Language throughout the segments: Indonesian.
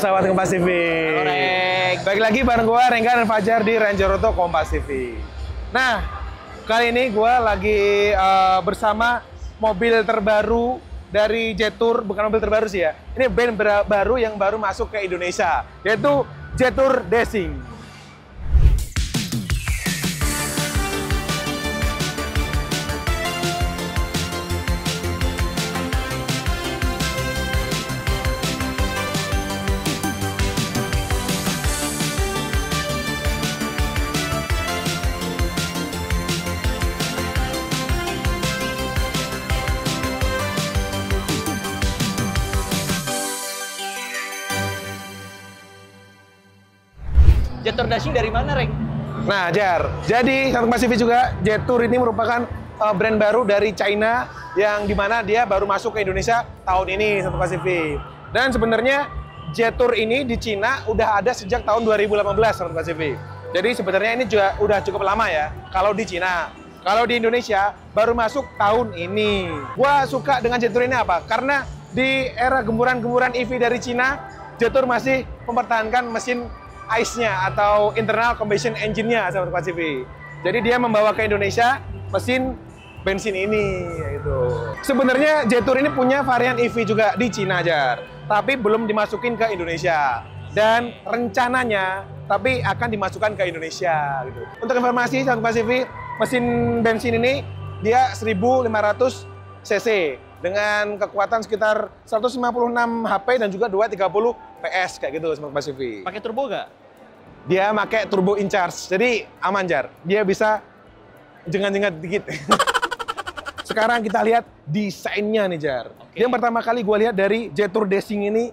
sahabat Kompas TV. Halo, Reng. Balik lagi bareng gua Rengga dan Fajar di Ranger Auto Kompas TV. Nah, kali ini gua lagi eh, bersama mobil terbaru dari Jetour, bukan mobil terbaru sih ya. Ini band baru yang baru masuk ke Indonesia, yaitu Jetour Dashing. Jatuh dashing dari mana, Reng? Nah, Jar. Jadi Kompas TV juga Jetour ini merupakan eh, brand baru dari China yang di mana dia baru masuk ke Indonesia tahun ini Kompas TV. Dan sebenarnya Jetour ini di Cina udah ada sejak tahun 2018 Sahabat Kompas TV. Jadi sebenarnya ini juga udah cukup lama ya kalau di Cina. Kalau di Indonesia baru masuk tahun ini. Gua suka dengan Jetour ini apa? Karena di era gemburan-gemburan EV dari Cina, Jetour masih mempertahankan mesin ICE-nya atau internal combustion engine-nya sahabat Kompas. Jadi dia membawa ke Indonesia mesin bensin ini gitu. Sebenarnya Jetour ini punya varian EV juga di Cina Jar, tapi belum dimasukin ke Indonesia. Dan rencananya tapi akan dimasukkan ke Indonesia gitu. Untuk informasi sahabat Kompas mesin bensin ini dia 1500 cc dengan kekuatan sekitar 156 HP dan juga 230 PS kayak gitu Kompas TV Pakai turbo gak? dia pakai turbo in charge. Jadi aman jar. Dia bisa jengat-jengat dikit. Sekarang kita lihat desainnya nih jar. Oke. Yang pertama kali gue lihat dari Jetour Dashing ini,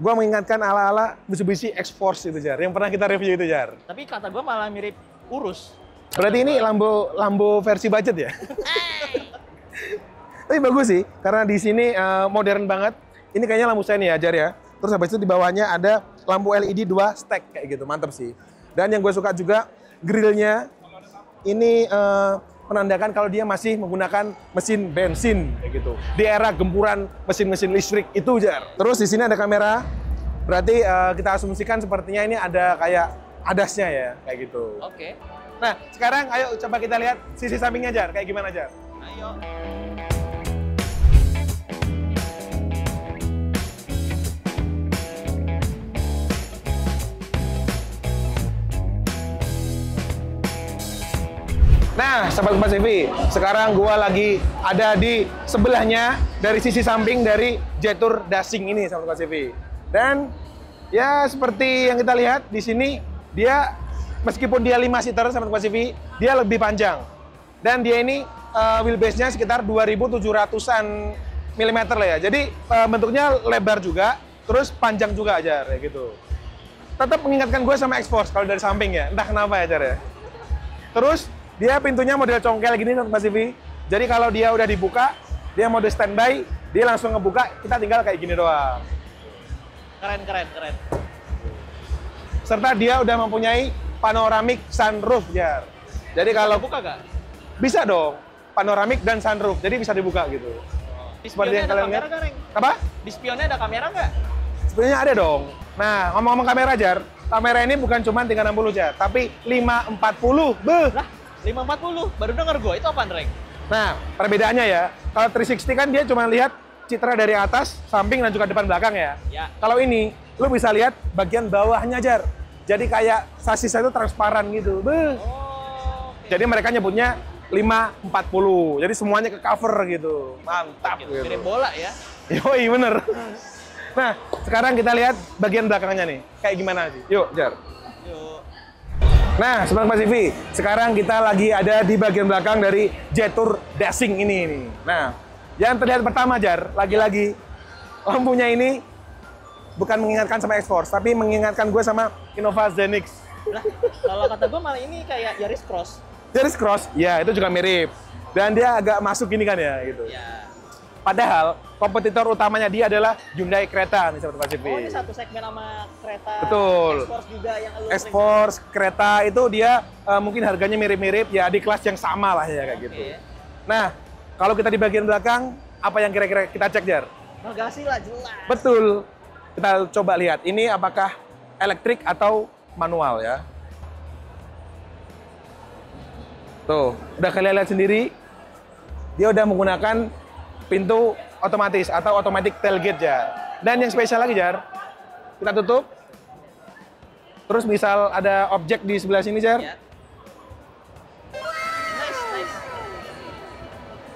gue mengingatkan ala-ala Mitsubishi X-Force itu jar. Yang pernah kita review itu jar. Tapi kata gua malah mirip urus. Berarti ini Lambo Lambo versi budget ya? Tapi bagus sih, karena di sini eh, modern banget. Ini kayaknya lampu sen ya, Jar ya. Terus habis itu di bawahnya ada lampu LED 2 stack kayak gitu, mantap sih. Dan yang gue suka juga grillnya ini eh, menandakan kalau dia masih menggunakan mesin bensin kayak gitu. Di era gempuran mesin-mesin listrik itu, Jar. Terus di sini ada kamera. Berarti eh, kita asumsikan sepertinya ini ada kayak adasnya ya, kayak gitu. Oke. Nah, sekarang ayo coba kita lihat sisi sampingnya Jar, kayak gimana Jar? Ayo. Nah, sahabat Kompas TV, sekarang gua lagi ada di sebelahnya dari sisi samping dari Jetour Dashing ini, sahabat Kompas TV. Dan ya seperti yang kita lihat di sini, dia meskipun dia 5 seater sahabat Kompas TV, dia lebih panjang. Dan dia ini eh, wheelbase-nya sekitar 2700-an milimeter lah ya. Jadi eh, bentuknya lebar juga, terus panjang juga aja kayak gitu. Tetap mengingatkan gue sama X-Force kalau dari samping ya, entah kenapa ya ya. Terus dia pintunya model congkel gini Mas TV. Jadi kalau dia udah dibuka, dia mode standby, dia langsung ngebuka, kita tinggal kayak gini doang. Keren, keren, keren. Serta dia udah mempunyai panoramic sunroof, Jar. Jadi kalau buka gak? bisa dong, panoramic dan sunroof, jadi bisa dibuka gitu. Di Seperti yang kalian lihat. Apa? Di spionnya ada kamera nggak? Sebenarnya ada dong. Nah, ngomong-ngomong kamera, Jar, kamera ini bukan cuma 360, Jar, tapi 540. Beuh! Lah, 540. Baru denger gua. Itu apaan, Reng? Nah, perbedaannya ya, kalau 360 kan dia cuma lihat citra dari atas, samping, dan juga depan belakang ya. Ya. Kalau ini, lu bisa lihat bagian bawahnya, Jar. Jadi kayak sasisnya itu transparan gitu. Beuh. Oh, oke. Jadi mereka nyebutnya 540. Jadi semuanya ke cover gitu. Mantap Gitu, gitu. Mirip bola ya. Yoi, bener. Nah, sekarang kita lihat bagian belakangnya nih. Kayak gimana sih? Yuk, Jar. Yuk. Nah, Sobat TV, sekarang kita lagi ada di bagian belakang dari Jetour Dashing ini nih. Nah, yang terlihat pertama Jar, lagi-lagi lampunya ini bukan mengingatkan sama X-Force, tapi mengingatkan gue sama Innova Zenix. Lah, kalau kata gua malah ini kayak Yaris Cross. Yaris Cross, ya itu juga mirip. Dan dia agak masuk gini kan ya gitu. Ya. Padahal kompetitor utamanya dia adalah Hyundai Creta nih Sobat TV. Oh, ini satu segmen sama kereta Betul. X-Force juga yang lu X-Force, kereta itu dia eh, mungkin harganya mirip-mirip ya di kelas yang sama lah ya kayak Oke. gitu. Nah, kalau kita di bagian belakang, apa yang kira-kira kita cek Jar? Bagasi lah jelas. Betul. Kita coba lihat ini apakah elektrik atau manual ya. Tuh, udah kalian lihat sendiri. Dia udah menggunakan pintu otomatis atau automatic tailgate ya. Dan yang spesial lagi Jar, kita tutup. Terus misal ada objek di sebelah sini Jar, Ya. Nice, nice.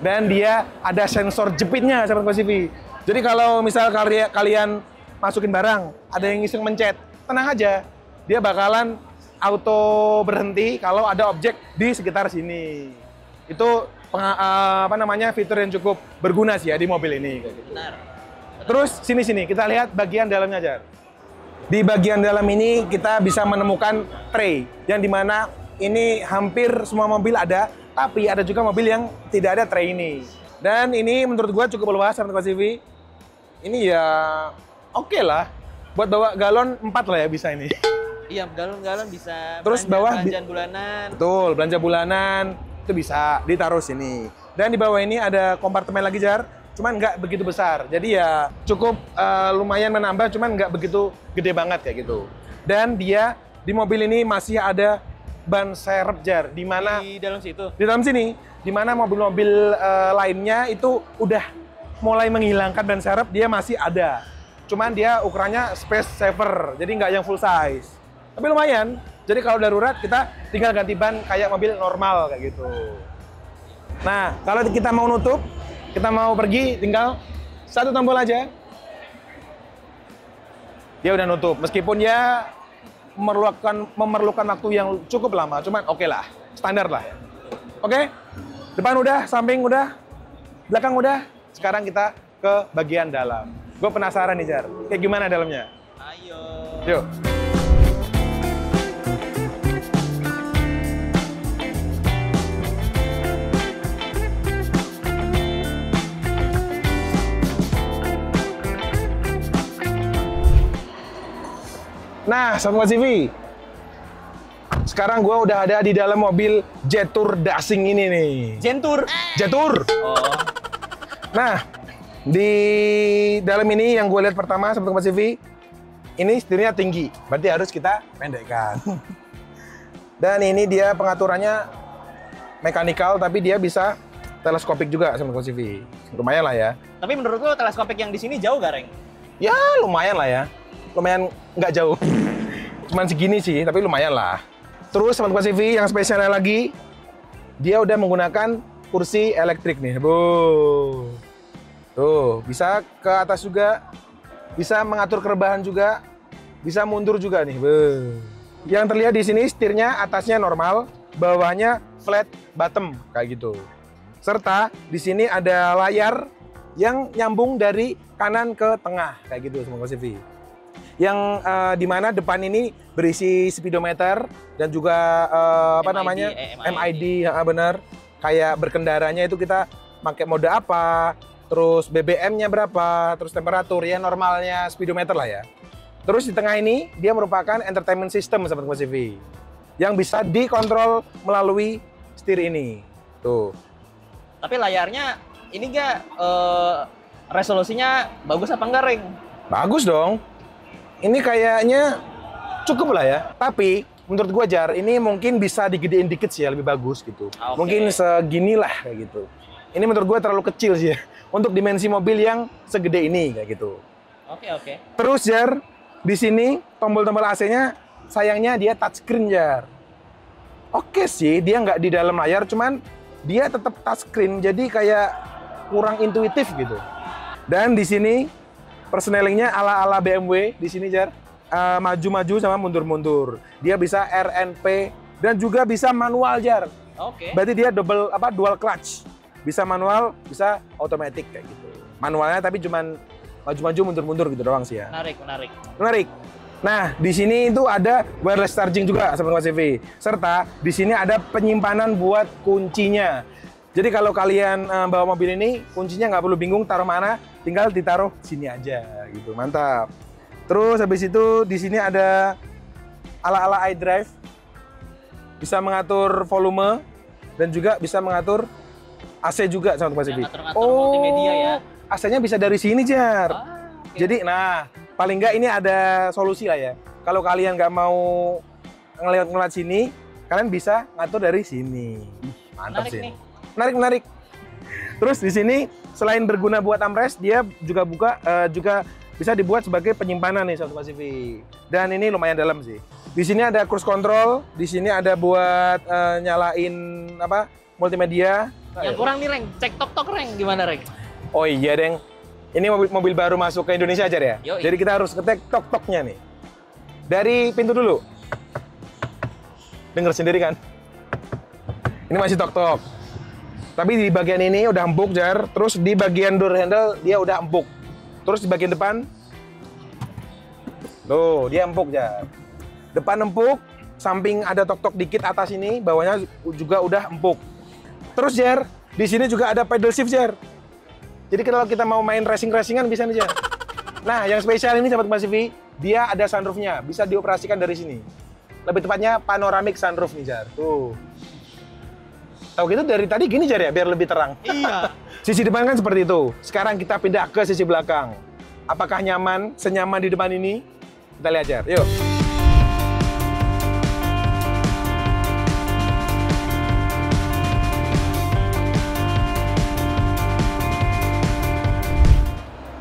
dan dia ada sensor jepitnya sahabat TV. Jadi kalau misal kali- kalian masukin barang, ada yang iseng mencet, tenang aja, dia bakalan auto berhenti kalau ada objek di sekitar sini. Itu apa namanya fitur yang cukup berguna sih ya di mobil ini. Benar. Terus sini sini kita lihat bagian dalamnya aja. Di bagian dalam ini kita bisa menemukan tray yang di mana ini hampir semua mobil ada, tapi ada juga mobil yang tidak ada tray ini. Dan ini menurut gua cukup luas sama TV. Ini ya oke lah. Buat bawa galon 4 lah ya bisa ini. Iya, galon-galon bisa. Terus belanja- bawah belanjaan bulanan. Betul, belanja bulanan itu bisa ditaruh sini. Dan di bawah ini ada kompartemen lagi jar, cuman nggak begitu besar. Jadi ya cukup eh, lumayan menambah, cuman nggak begitu gede banget kayak gitu. Dan dia di mobil ini masih ada ban serep jar, di mana Di dalam situ. di dalam sini, di mana mobil-mobil eh, lainnya itu udah mulai menghilangkan ban serep, dia masih ada. Cuman dia ukurannya space saver, jadi nggak yang full size. Tapi lumayan. Jadi kalau darurat kita tinggal ganti ban kayak mobil normal kayak gitu. Nah, kalau kita mau nutup, kita mau pergi, tinggal satu tombol aja. Dia udah nutup, meskipun ya memerlukan memerlukan waktu yang cukup lama, cuman oke lah, standar lah. Oke, depan udah, samping udah, belakang udah. Sekarang kita ke bagian dalam. Gue penasaran nih Jar, kayak gimana dalamnya? Ayo. Yuk. Nah, Sahabat TV, sekarang gue udah ada di dalam mobil Jetour Dashing ini nih. Jentur. Jetour. Oh. Nah, di dalam ini yang gue lihat pertama Sobat Kompas TV, ini setirnya tinggi, berarti harus kita pendekkan. Dan ini dia pengaturannya mekanikal, tapi dia bisa teleskopik juga Sobat Kompas TV. Lumayan lah ya. Tapi menurut lu teleskopik yang di sini jauh gak, Reng? Ya lumayan lah ya. Lumayan nggak jauh. Cuman segini sih, tapi lumayan lah. Terus Kompas TV yang spesialnya lagi, dia udah menggunakan kursi elektrik nih. Bu. Tuh, bisa ke atas juga, bisa mengatur kerebahan juga, bisa mundur juga nih. Bu. Yang terlihat di sini setirnya atasnya normal, bawahnya flat bottom kayak gitu. Serta di sini ada layar yang nyambung dari kanan ke tengah kayak gitu semua TV. Yang eh, di mana depan ini berisi speedometer dan juga eh, apa MID, namanya eh, MID, ya, benar. Kayak berkendaranya itu kita pakai mode apa, terus BBM-nya berapa, terus temperatur ya normalnya speedometer lah ya. Terus di tengah ini dia merupakan entertainment system sahabat Kompas TV yang bisa dikontrol melalui setir ini. Tuh. Tapi layarnya ini gak eh, resolusinya bagus apa enggak, Reng? Bagus dong. Ini kayaknya cukup lah ya. Tapi menurut gua Jar, ini mungkin bisa digedein dikit sih ya, lebih bagus gitu. Oke. Mungkin segini lah kayak gitu. Ini menurut gua terlalu kecil sih ya. Untuk dimensi mobil yang segede ini kayak gitu. Oke, oke. Terus Jar, di sini tombol-tombol AC-nya sayangnya dia touchscreen Jar. Oke sih, dia nggak di dalam layar, cuman dia tetap touchscreen, jadi kayak kurang intuitif gitu. Dan di sini persnelingnya ala-ala BMW di sini Jar. Eh, maju-maju sama mundur-mundur. Dia bisa RNP dan juga bisa manual Jar. Oke. Berarti dia double apa dual clutch. Bisa manual, bisa otomatis kayak gitu. Manualnya tapi cuman maju-maju mundur-mundur gitu doang sih ya. Menarik, menarik. Menarik. Nah, di sini itu ada wireless charging juga Kompas TV. Serta di sini ada penyimpanan buat kuncinya. Jadi kalau kalian eh, bawa mobil ini, kuncinya nggak perlu bingung taruh mana, tinggal ditaruh sini aja gitu. Mantap. Terus habis itu di sini ada ala-ala iDrive. Bisa mengatur volume dan juga bisa mengatur AC juga Kompas Yang TV. ngatur-ngatur multimedia ya. AC-nya bisa dari sini, Jar. Ah, oke. Jadi, nah, paling nggak ini ada solusi lah ya. Kalau kalian nggak mau ngeliat ngeliat sini, kalian bisa ngatur dari sini. Mantap Menarik sih. nih. Menarik menarik. Terus di sini selain berguna buat armrest, dia juga buka eh, juga bisa dibuat sebagai penyimpanan nih Sobat Pasifik. Dan ini lumayan dalam sih. Di sini ada cruise control, di sini ada buat eh, nyalain apa multimedia. Yang kurang nih, Reng. Cek tok-tok, Reng. Gimana, Reng? Oh iya, Deng. Ini mobil, mobil baru masuk ke Indonesia aja ya. Yoi. Jadi kita harus ketek tok-toknya nih. Dari pintu dulu. Dengar sendiri kan? Ini masih tok-tok. Tapi di bagian ini udah empuk, Jar. Terus di bagian door handle dia udah empuk. Terus di bagian depan Tuh, dia empuk, Jar. Depan empuk, samping ada tok-tok dikit atas ini, bawahnya juga udah empuk. Terus, Jar, di sini juga ada pedal shift, Jar. Jadi kalau kita mau main racing-racingan bisa nih, Jar. Nah, yang spesial ini sahabat Pasifi, dia ada sunroofnya, bisa dioperasikan dari sini. Lebih tepatnya panoramic sunroof nih, Jar. Tuh. Tahu gitu dari tadi gini, Jar ya, biar lebih terang. Iya. Sisi depan kan seperti itu. Sekarang kita pindah ke sisi belakang. Apakah nyaman, senyaman di depan ini? Kita lihat, Jar. Yuk.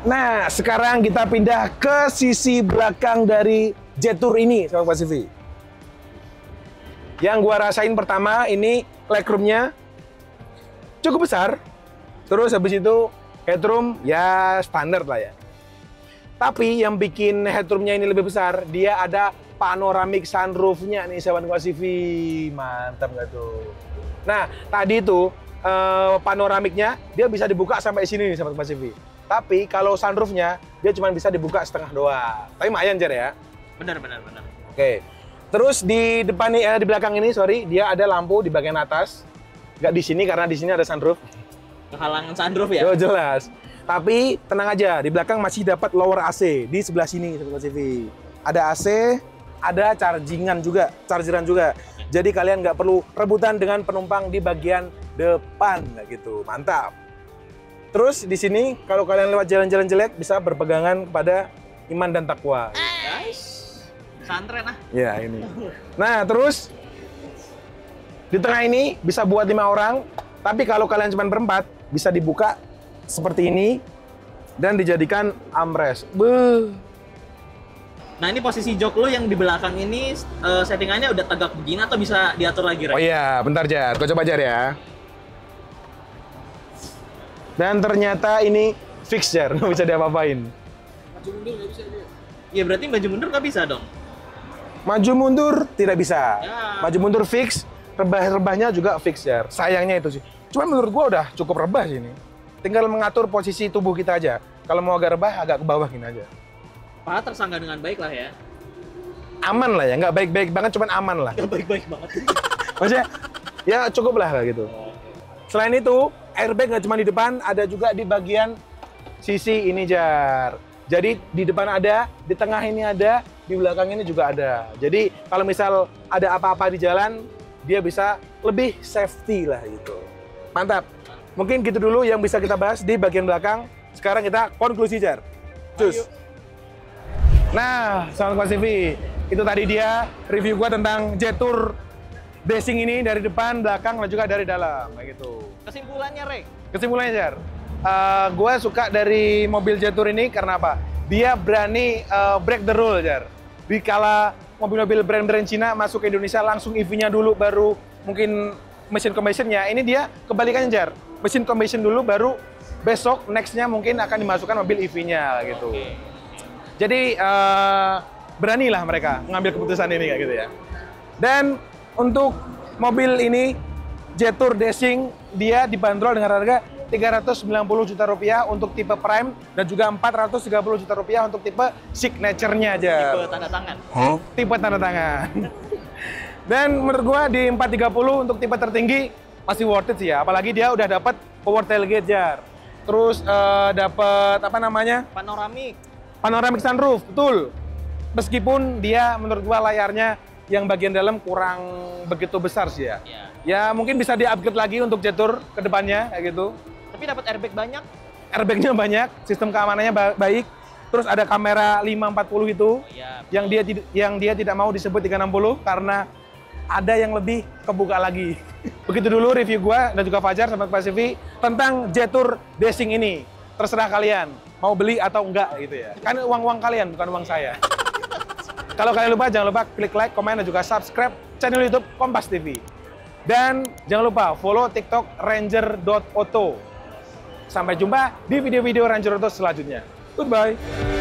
Nah, sekarang kita pindah ke sisi belakang dari Jetour ini, Sobat Pasifi. Yang gua rasain pertama ini legroomnya cukup besar. Terus habis itu headroom ya standar lah ya. Tapi yang bikin headroomnya ini lebih besar, dia ada panoramic sunroofnya nih Sobat Pasifi. Mantap nggak tuh? Nah, tadi itu eh, panoramiknya dia bisa dibuka sampai sini nih Sobat Pasifi. Tapi kalau sunroofnya dia cuma bisa dibuka setengah doang. Tapi lumayan Jar ya. Benar, benar, benar. Oke. Terus di depan nih, eh, di belakang ini sorry, dia ada lampu di bagian atas. Nggak di sini karena di sini ada sunroof. Kehalangan sunroof ya? Oh jelas. Tapi tenang aja, di belakang masih dapat lower AC di sebelah sini, Sobat TV. Ada AC, ada chargingan juga, chargeran juga. Jadi kalian nggak perlu rebutan dengan penumpang di bagian depan, gitu. Mantap. Terus di sini kalau kalian lewat jalan-jalan jelek bisa berpegangan kepada iman dan takwa. Guys, santren ah. Ya ini. Nah terus di tengah ini bisa buat lima orang, tapi kalau kalian cuma berempat bisa dibuka seperti ini dan dijadikan armrest. Beuh. Nah ini posisi jok lo yang di belakang ini eh, settingannya udah tegak begini atau bisa diatur lagi, Oh Reng? iya, bentar Jar, gue coba Jar ya. Dan ternyata ini fix Jar, nggak bisa diapa-apain. Iya berarti maju mundur nggak bisa dong? Maju mundur tidak bisa. Ya. Maju mundur fix, rebah-rebahnya juga fix Jar. Sayangnya itu sih. Cuman menurut gua udah cukup rebah sih ini. Tinggal mengatur posisi tubuh kita aja. Kalau mau agak rebah, agak ke bawah gini aja. Paha tersangga dengan baik lah ya. Aman lah ya, nggak baik-baik banget, cuman aman lah. Gak baik-baik banget. Maksudnya, ya cukup lah kayak gitu. Selain itu, airbag nggak cuma di depan, ada juga di bagian sisi ini jar. Jadi di depan ada, di tengah ini ada, di belakang ini juga ada. Jadi kalau misal ada apa-apa di jalan, dia bisa lebih safety lah gitu. Mantap. Mungkin gitu dulu yang bisa kita bahas di bagian belakang. Sekarang kita konklusi jar. Cus. Nah, Sobat Pasifi, itu tadi dia review gua tentang Jetour Dashing ini dari depan, belakang, dan juga dari dalam, kayak gitu. Kesimpulannya, Rek. Kesimpulannya, Jar, gue suka dari mobil Jetour ini karena apa? Dia berani eh, break the rule, Jar. Di kala mobil-mobil brand-brand Cina masuk ke Indonesia langsung EV-nya dulu, baru mungkin mesin combustion-nya. Ini dia kebalikannya, Jar. Mesin combustion dulu, baru besok next-nya mungkin akan dimasukkan mobil EV-nya, gitu. Jadi eh, beranilah mereka mengambil keputusan ini kayak gitu ya. Dan untuk mobil ini Jetour Dashing dia dibanderol dengan harga 390 juta rupiah untuk tipe Prime dan juga 430 juta rupiah untuk tipe signature-nya aja. Tipe tanda tangan. Tipe tanda tangan. Dan menurut gua di 430 untuk tipe tertinggi masih worth it sih ya. Apalagi dia udah dapat power tailgate jar. Terus eh, dapat apa namanya? Panoramik. panoramic sunroof, betul. Meskipun dia menurut gua layarnya yang bagian dalam kurang begitu besar sih ya. Ya. Ya mungkin bisa di-upgrade lagi untuk Jetour ke depannya kayak gitu. Tapi dapat airbag banyak. Airbagnya banyak, sistem keamanannya ba- baik. Terus ada kamera 540 itu Oh iya. yang dia yang dia tidak mau disebut 360 karena ada yang lebih kebuka lagi. Begitu dulu review gua dan juga Fajar sama Pak Sivi tentang Jetour Desing ini. Terserah kalian mau beli atau enggak gitu ya. Kan uang-uang kalian bukan uang saya. Kalau kalian lupa jangan lupa klik like, komen dan juga subscribe channel YouTube Kompas TV. Dan jangan lupa follow TikTok ranger.auto. Sampai jumpa di video-video Ranger Auto selanjutnya. Goodbye.